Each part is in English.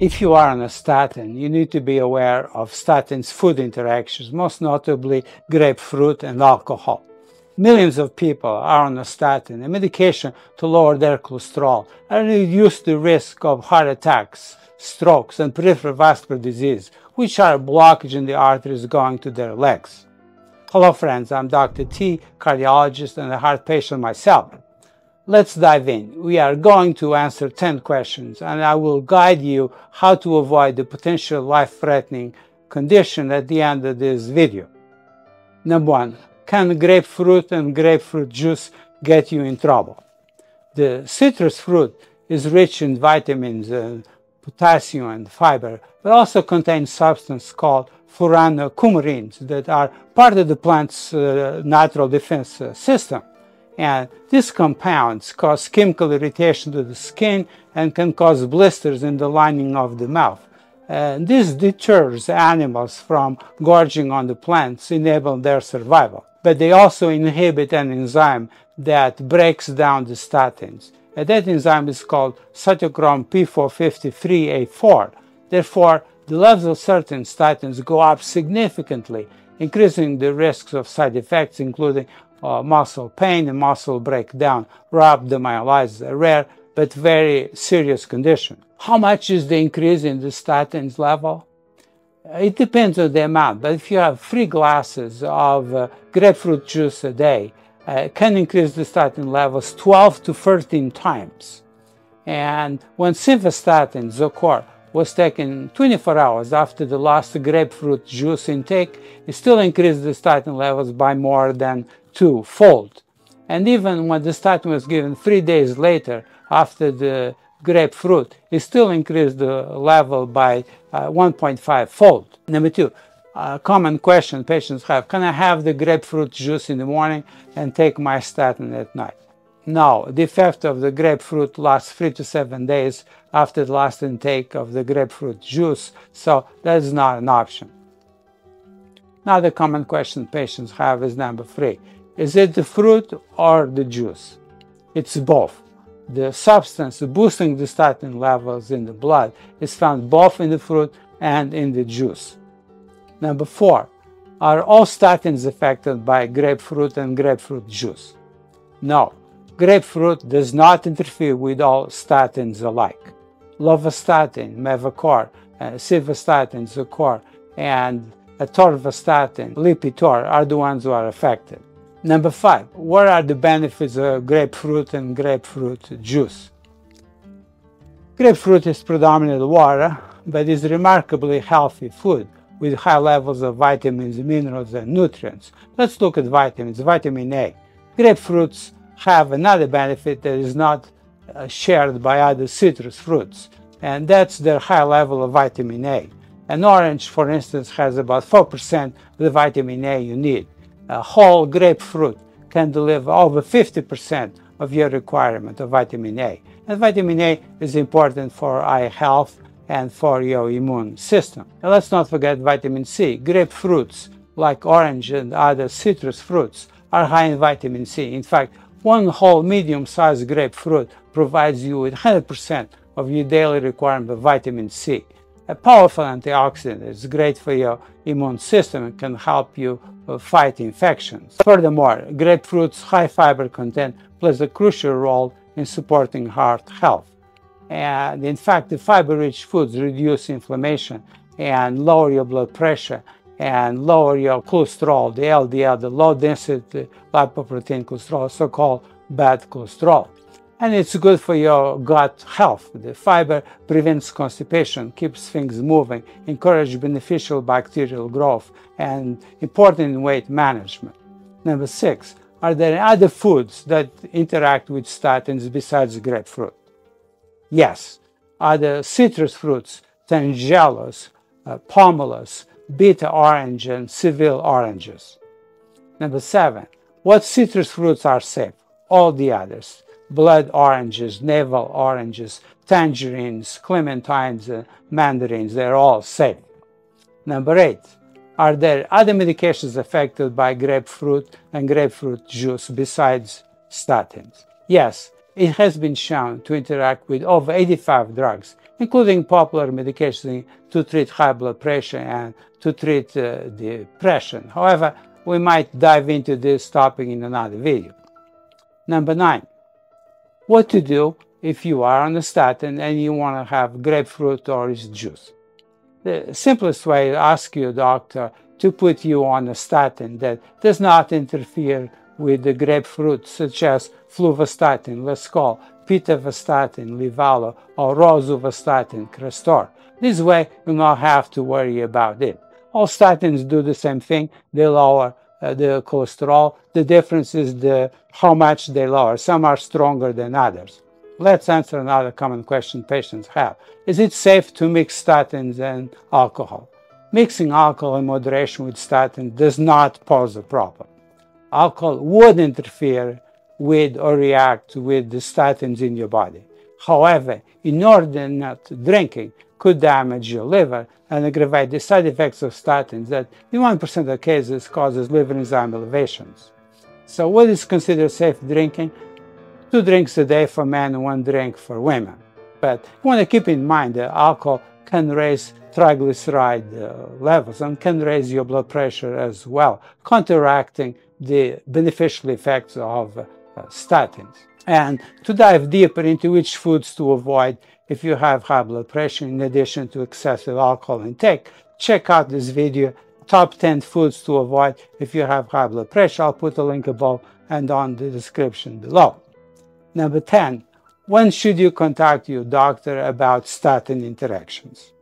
If you are on a statin, you need to be aware of statins food interactions, most notably grapefruit and alcohol. Millions of people are on a statin, a medication to lower their cholesterol and reduce the risk of heart attacks, strokes, and peripheral vascular disease, which are blockage in the arteries going to their legs. Hello friends, I'm Dr. T, cardiologist and a heart patient myself. Let's dive in. We are going to answer 10 questions and I will guide you how to avoid the potential life-threatening condition at the end of this video. Number one, can grapefruit and grapefruit juice get you in trouble? The citrus fruit is rich in vitamins and potassium and fiber, but also contains substance called furanocoumarins that are part of the plant's uh, natural defense uh, system. And these compounds cause chemical irritation to the skin and can cause blisters in the lining of the mouth. And this deters animals from gorging on the plants, enabling their survival. But they also inhibit an enzyme that breaks down the statins. And that enzyme is called cytochrome P450 3A4. Therefore, the levels of certain statins go up significantly, increasing the risks of side effects, including uh, muscle pain and muscle breakdown, rhabdomyolysis, a rare but very serious condition. How much is the increase in the statins level? It depends on the amount, but if you have three glasses of uh, grapefruit juice a day, uh, can increase the statin levels 12 to 13 times. And when simvastatin, Zocor, was taken 24 hours after the last grapefruit juice intake, it still increased the statin levels by more than two-fold. And even when the statin was given three days later after the grapefruit, it still increased the level by uh, 1.5 fold. Number two, a common question patients have, can I have the grapefruit juice in the morning and take my statin at night? No, the effect of the grapefruit lasts three to seven days after the last intake of the grapefruit juice, so that is not an option. Another common question patients have is number three. Is it the fruit or the juice? It's both. The substance boosting the statin levels in the blood is found both in the fruit and in the juice. Number four, are all statins affected by grapefruit and grapefruit juice? No, grapefruit does not interfere with all statins alike. Lovastatin, Mevacor, uh, Simvastatin, Zocor, and atorvastatin, Lipitor are the ones who are affected. Number five, what are the benefits of grapefruit and grapefruit juice? Grapefruit is predominantly water, but is remarkably healthy food with high levels of vitamins, minerals, and nutrients. Let's look at vitamins. Vitamin A. Grapefruits have another benefit that is not uh, shared by other citrus fruits, and that's their high level of vitamin A. An orange, for instance, has about 4% of the vitamin A you need a whole grapefruit can deliver over 50% of your requirement of vitamin A. And vitamin A is important for eye health and for your immune system. And let's not forget vitamin C. Grapefruits, like orange and other citrus fruits, are high in vitamin C. In fact, one whole medium-sized grapefruit provides you with 100% of your daily requirement of vitamin C. A powerful antioxidant is great for your immune system and can help you uh, fight infections. Furthermore, grapefruit's high fiber content plays a crucial role in supporting heart health. And in fact, the fiber-rich foods reduce inflammation and lower your blood pressure and lower your cholesterol, the LDL, the low-density lipoprotein cholesterol, so-called bad cholesterol and it's good for your gut health. The fiber prevents constipation, keeps things moving, encourages beneficial bacterial growth, and important in weight management. Number six, are there other foods that interact with statins besides grapefruit? Yes, other citrus fruits, tangelos, uh, pomelos, bitter orange, and Seville oranges. Number seven, what citrus fruits are safe? All the others blood oranges, navel oranges, tangerines, clementines, uh, mandarins, they're all safe. Number eight, are there other medications affected by grapefruit and grapefruit juice besides statins? Yes, it has been shown to interact with over 85 drugs, including popular medications to treat high blood pressure and to treat uh, depression. However, we might dive into this topic in another video. Number nine, what to do if you are on a statin and you want to have grapefruit orange juice. The simplest way is ask your doctor to put you on a statin that does not interfere with the grapefruit, such as fluvastatin, Lescol, pitavastatin, Livalo, or rosuvastatin, Crestor. This way, you not have to worry about it. All statins do the same thing. They lower uh, the cholesterol. The difference is the how much they lower. Some are stronger than others. Let's answer another common question patients have. Is it safe to mix statins and alcohol? Mixing alcohol in moderation with statin does not pose a problem. Alcohol would interfere with or react with the statins in your body. However, inordinate drinking could damage your liver and aggravate the side effects of statins that in 1% of cases causes liver enzyme elevations. So what is considered safe drinking? Two drinks a day for men and one drink for women. But you want to keep in mind that alcohol can raise triglyceride uh, levels and can raise your blood pressure as well, counteracting the beneficial effects of uh, statins. And to dive deeper into which foods to avoid if you have high blood pressure in addition to excessive alcohol intake, check out this video, top 10 foods to avoid if you have high blood pressure. I'll put a link above and on the description below. Number 10, when should you contact your doctor about statin interactions?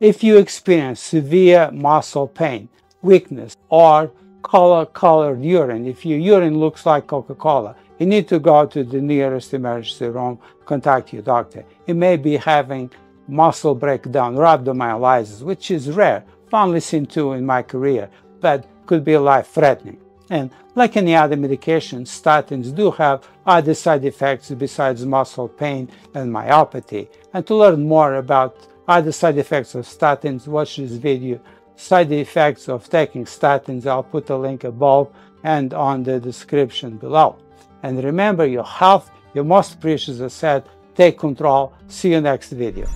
If you experience severe muscle pain, weakness, or color-colored urine, if your urine looks like Coca-Cola, you need to go to the nearest emergency room, contact your doctor. You may be having muscle breakdown, rhabdomyolysis, which is rare, only seen two in my career, but could be life-threatening. And like any other medication, statins do have other side effects besides muscle pain and myopathy. And to learn more about other side effects of statins, watch this video, Side Effects of Taking Statins. I'll put a link above and on the description below. And remember, your health, your most precious asset. Take control. See you next video.